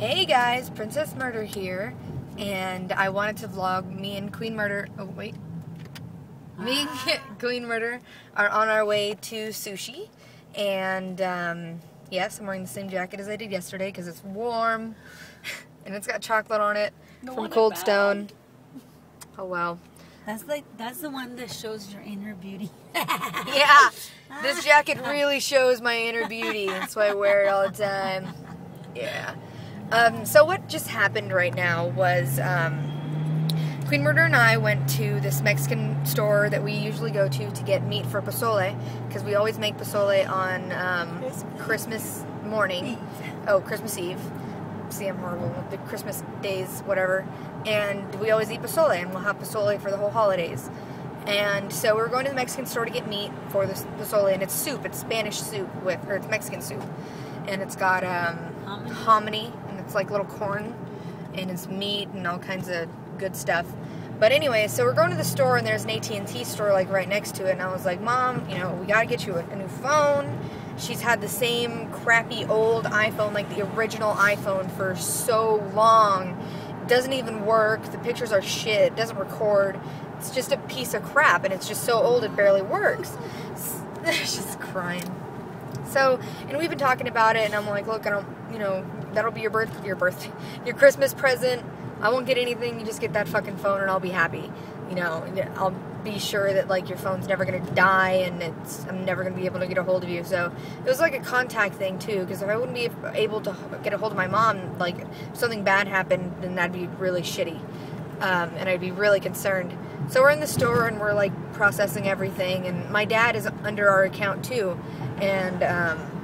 Hey guys, Princess Murder here, and I wanted to vlog me and Queen Murder. Oh wait, me and Queen Murder are on our way to sushi, and um, yes, I'm wearing the same jacket as I did yesterday because it's warm, and it's got chocolate on it from Cold. Stone. Oh wow, That's like that's the one that shows your inner beauty. yeah, this jacket really shows my inner beauty. That's why I wear it all the time. Yeah. Um, so what just happened right now was um, Queen Murder and I went to this Mexican store that we usually go to to get meat for pozole because we always make pozole on um, Christmas morning. Oh, Christmas Eve. See, I'm horrible. The Christmas days, whatever. And we always eat pozole, and we'll have pozole for the whole holidays. And so we were going to the Mexican store to get meat for this pozole, and it's soup. It's Spanish soup with, or it's Mexican soup, and it's got um, Hominy. hominy, it's like little corn, and it's meat and all kinds of good stuff. But anyway, so we're going to the store, and there's an AT and T store like right next to it, and I was like, Mom, you know, we gotta get you a, a new phone. She's had the same crappy old iPhone, like the original iPhone, for so long. It doesn't even work. The pictures are shit. It doesn't record. It's just a piece of crap, and it's just so old it barely works. She's crying. So, and we've been talking about it, and I'm like, look, I don't, you know, that'll be your birth, your birthday, your Christmas present. I won't get anything. You just get that fucking phone, and I'll be happy. You know, I'll be sure that like your phone's never gonna die, and it's I'm never gonna be able to get a hold of you. So it was like a contact thing too, because if I wouldn't be able to get a hold of my mom, like if something bad happened, then that'd be really shitty, um, and I'd be really concerned. So we're in the store and we're like processing everything, and my dad is under our account too, and um,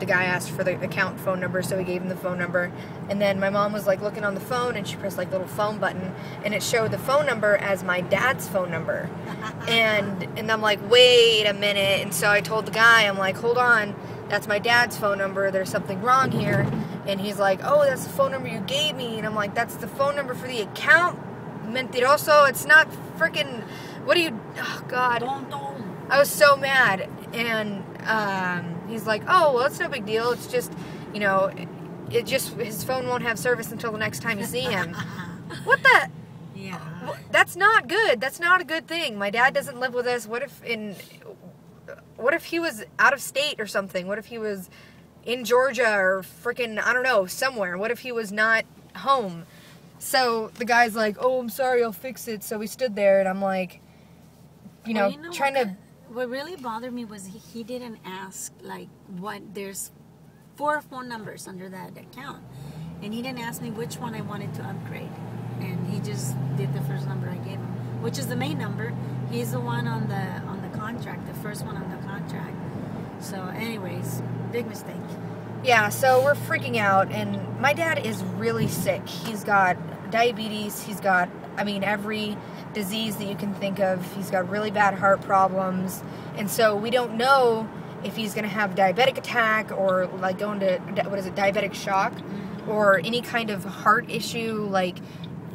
the guy asked for the account phone number, so we gave him the phone number, and then my mom was like looking on the phone, and she pressed like little phone button, and it showed the phone number as my dad's phone number, and and I'm like, wait a minute, and so I told the guy, I'm like, hold on, that's my dad's phone number. There's something wrong here, and he's like, oh, that's the phone number you gave me, and I'm like, that's the phone number for the account, mentiroso. It's not freaking. What do you? Oh God. Don't don't. I was so mad, and um, he's like, "Oh, well, it's no big deal. It's just, you know, it, it just his phone won't have service until the next time you see him." what the? Yeah. That's not good. That's not a good thing. My dad doesn't live with us. What if in? What if he was out of state or something? What if he was in Georgia or freaking I don't know somewhere? What if he was not home? So the guy's like, "Oh, I'm sorry. I'll fix it." So we stood there, and I'm like, you know, Well, trying what, to. What really bothered me was he, he didn't ask like what there's four phone numbers under that account, and he didn't ask me which one I wanted to upgrade, and he just did the first number I gave him, which is the main number. He's the one on the on the contract, the first one on the contract. So, anyways, big mistake. Yeah, so we're freaking out, and my dad is really sick. He's got diabetes, he's got, I mean, every disease that you can think of. He's got really bad heart problems, and so we don't know if he's going to have diabetic attack or like going to, what is it, diabetic shock or any kind of heart issue. Like,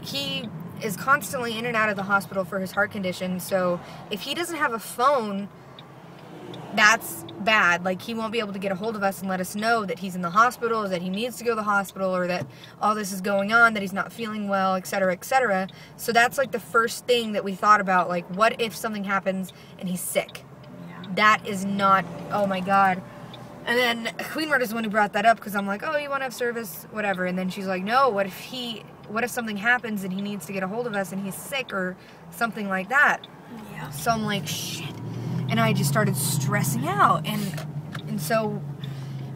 he is constantly in and out of the hospital for his heart condition, so if he doesn't have a phone, that's bad. Like he won't be able to get a hold of us and let us know that he's in the hospital, or that he needs to go to the hospital, or that all this is going on, that he's not feeling well, etc., etc. So that's like the first thing that we thought about. Like, what if something happens and he's sick? Yeah. That is not. Oh my god. And then Queen is the one who brought that up because I'm like, oh, you want to have service, whatever. And then she's like, no. What if he? What if something happens and he needs to get a hold of us and he's sick or something like that? Yeah. So I'm like, shit. And I just started stressing out. And and so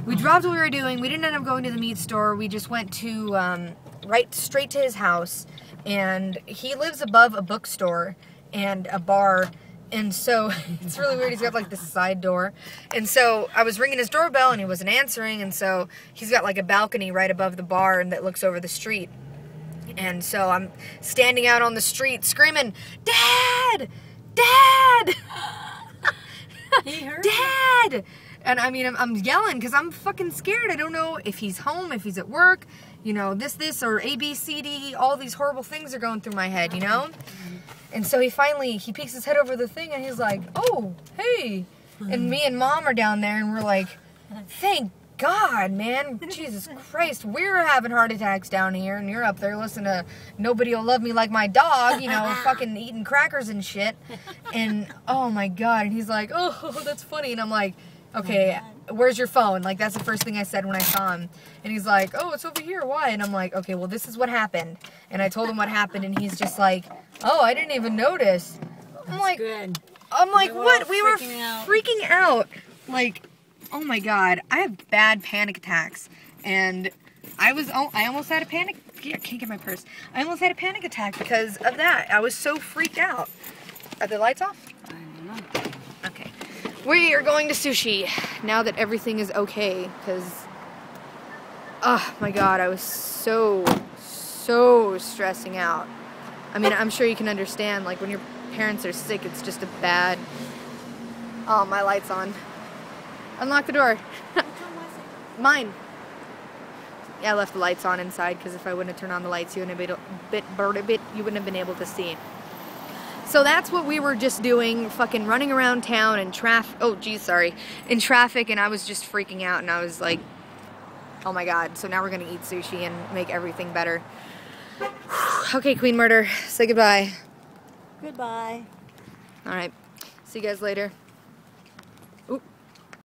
we dropped what we were doing. We didn't end up going to the meat store. We just went to um, right straight to his house. And he lives above a bookstore and a bar. And so it's really weird. He's got like this side door. And so I was ringing his doorbell and he wasn't answering. And so he's got like a balcony right above the bar and that looks over the street. And so I'm standing out on the street screaming, Dad! Dad! Dad! And I mean, I'm, I'm yelling because I'm fucking scared. I don't know if he's home, if he's at work, you know, this, this, or A, B, C, D. All these horrible things are going through my head, you know? And so he finally, he peeks his head over the thing and he's like, oh, hey. And me and mom are down there and we're like, thank God, man. Jesus Christ. We're having heart attacks down here, and you're up there listening to Nobody Will Love Me Like My Dog, you know, fucking eating crackers and shit. And oh my God. And he's like, oh, that's funny. And I'm like, okay, oh, where's your phone? Like, that's the first thing I said when I saw him. And he's like, oh, it's over here. Why? And I'm like, okay, well, this is what happened. And I told him what happened, and he's just like, oh, I didn't even notice. I'm That's like, good. I'm like, We what? We were freaking out. freaking out. Like, oh my god, I have bad panic attacks, and I was, oh, I almost had a panic. I can't get my purse. I almost had a panic attack because of that. I was so freaked out. Are the lights off? I don't know. Okay. We are going to sushi now that everything is okay. Because, oh my god, I was so, so stressing out. I mean, I'm sure you can understand. Like when your parents are sick, it's just a bad. Oh, my light's on. Unlock the door. Mine. Yeah, I left the lights on inside because if I wouldn't have turned on the lights, you wouldn't have been, bit, bit, bit, you wouldn't have been able to see. So that's what we were just doing, fucking running around town and traffic. Oh, geez, sorry, in traffic, and I was just freaking out, and I was like, oh my god. So now we're gonna eat sushi and make everything better. okay, Queen Murder, say goodbye. Goodbye. All right, see you guys later.